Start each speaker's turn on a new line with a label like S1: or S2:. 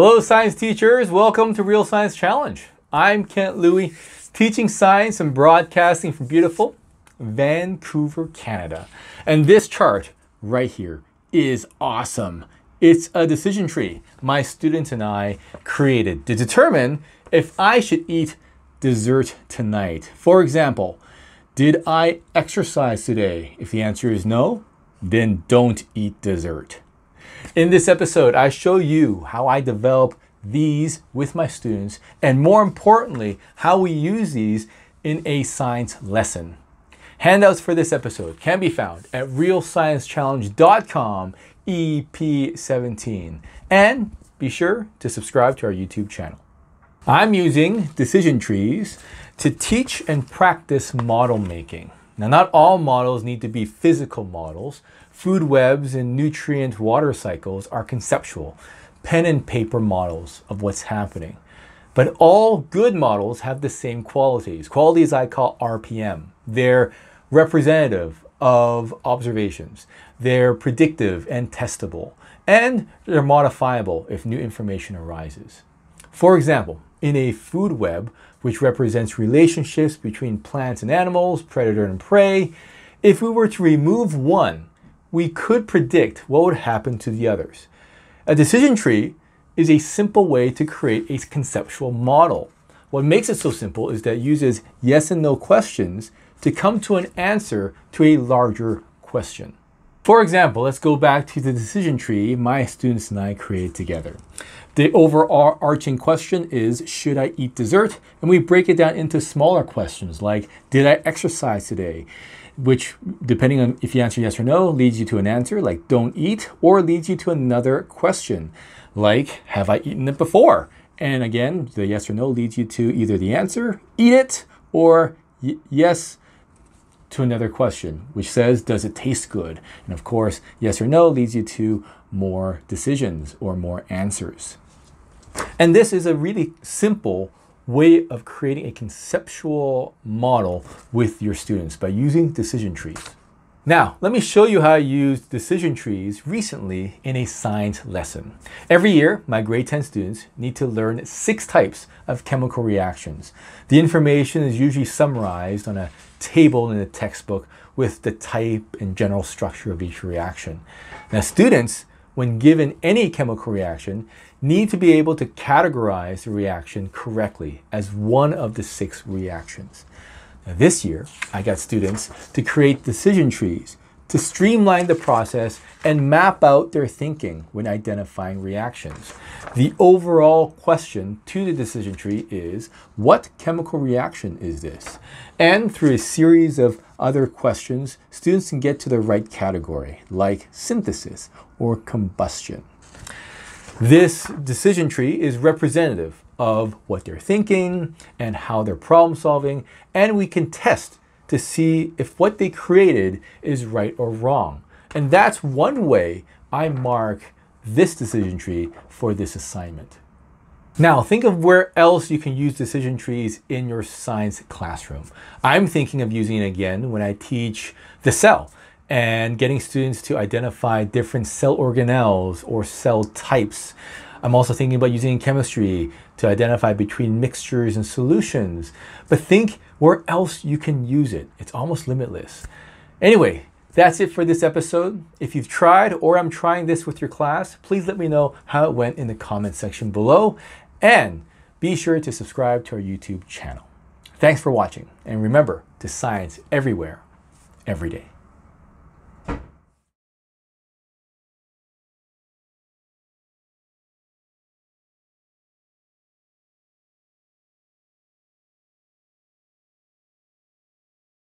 S1: Hello, science teachers. Welcome to Real Science Challenge. I'm Kent Louie, teaching science and broadcasting from beautiful Vancouver, Canada. And this chart right here is awesome. It's a decision tree my students and I created to determine if I should eat dessert tonight. For example, did I exercise today? If the answer is no, then don't eat dessert. In this episode, I show you how I develop these with my students, and more importantly, how we use these in a science lesson. Handouts for this episode can be found at realsciencechallenge.com EP17. And be sure to subscribe to our YouTube channel. I'm using decision trees to teach and practice model making. Now, not all models need to be physical models. Food webs and nutrient water cycles are conceptual, pen and paper models of what's happening. But all good models have the same qualities. Qualities I call RPM. They're representative of observations. They're predictive and testable. And they're modifiable if new information arises. For example, in a food web, which represents relationships between plants and animals, predator and prey, if we were to remove one, we could predict what would happen to the others. A decision tree is a simple way to create a conceptual model. What makes it so simple is that it uses yes and no questions to come to an answer to a larger question. For example, let's go back to the decision tree my students and I created together. The overarching question is, should I eat dessert? And we break it down into smaller questions like, did I exercise today? Which, depending on if you answer yes or no, leads you to an answer like don't eat, or leads you to another question like, have I eaten it before? And again, the yes or no leads you to either the answer, eat it, or yes, to another question, which says, does it taste good? And of course, yes or no leads you to more decisions or more answers. And this is a really simple way of creating a conceptual model with your students by using decision trees. Now, let me show you how I used decision trees recently in a science lesson. Every year, my grade 10 students need to learn six types of chemical reactions. The information is usually summarized on a table in the textbook with the type and general structure of each reaction. Now, students, when given any chemical reaction, need to be able to categorize the reaction correctly as one of the six reactions. This year, I got students to create decision trees to streamline the process and map out their thinking when identifying reactions. The overall question to the decision tree is, what chemical reaction is this? And through a series of other questions, students can get to the right category, like synthesis or combustion. This decision tree is representative of what they're thinking and how they're problem solving, and we can test to see if what they created is right or wrong. And that's one way I mark this decision tree for this assignment. Now, think of where else you can use decision trees in your science classroom. I'm thinking of using it again when I teach the cell and getting students to identify different cell organelles or cell types. I'm also thinking about using in chemistry to identify between mixtures and solutions. But think where else you can use it. It's almost limitless. Anyway, that's it for this episode. If you've tried or I'm trying this with your class, please let me know how it went in the comment section below. And be sure to subscribe to our YouTube channel. Thanks for watching. And remember to science everywhere, every day.